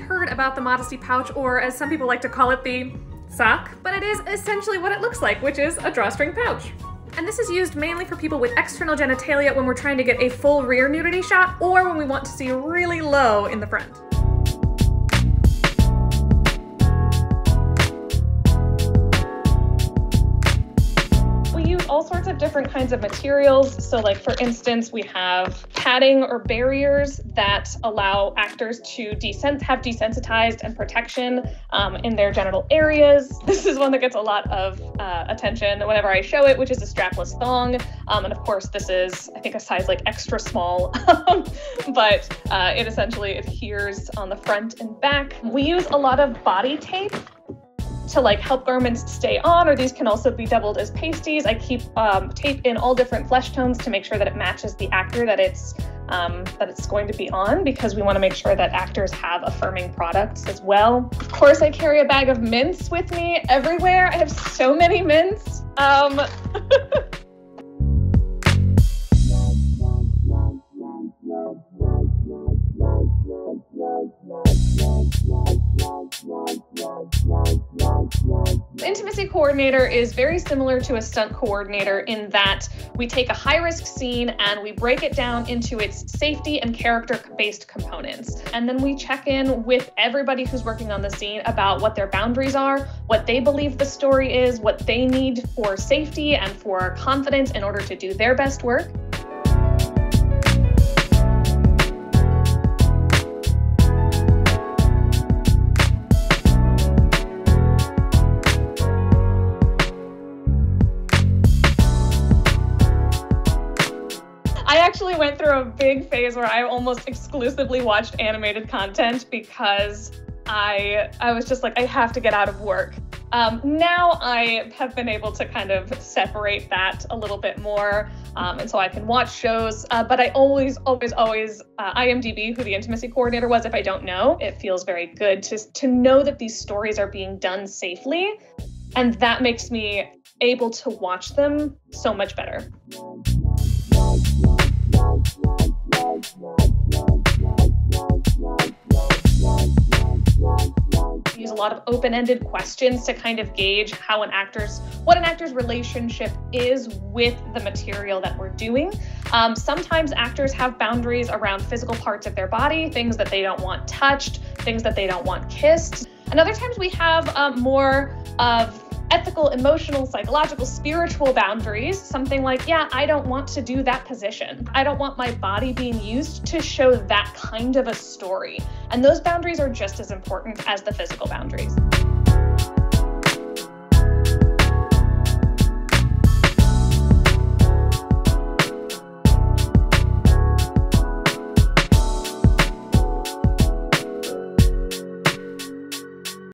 heard about the modesty pouch, or as some people like to call it, the sock, but it is essentially what it looks like, which is a drawstring pouch. And this is used mainly for people with external genitalia when we're trying to get a full rear nudity shot or when we want to see really low in the front. All sorts of different kinds of materials. So, like for instance, we have padding or barriers that allow actors to desens- have desensitized and protection um, in their genital areas. This is one that gets a lot of uh, attention whenever I show it, which is a strapless thong. Um, and of course, this is I think a size like extra small, but uh, it essentially adheres on the front and back. We use a lot of body tape to like help garments stay on, or these can also be doubled as pasties. I keep um, tape in all different flesh tones to make sure that it matches the actor that it's um, that it's going to be on because we want to make sure that actors have affirming products as well. Of course, I carry a bag of mints with me everywhere. I have so many mints. Um, Intimacy coordinator is very similar to a stunt coordinator in that we take a high risk scene and we break it down into its safety and character based components. And then we check in with everybody who's working on the scene about what their boundaries are, what they believe the story is, what they need for safety and for confidence in order to do their best work. Actually went through a big phase where I almost exclusively watched animated content because I I was just like I have to get out of work. Um, now I have been able to kind of separate that a little bit more, um, and so I can watch shows. Uh, but I always, always, always uh, IMDb who the intimacy coordinator was. If I don't know, it feels very good to to know that these stories are being done safely, and that makes me able to watch them so much better. Lot of open-ended questions to kind of gauge how an actor's what an actor's relationship is with the material that we're doing. Um, sometimes actors have boundaries around physical parts of their body, things that they don't want touched, things that they don't want kissed. And other times we have um, more of ethical, emotional, psychological, spiritual boundaries. Something like, yeah, I don't want to do that position. I don't want my body being used to show that kind of a story. And those boundaries are just as important as the physical boundaries.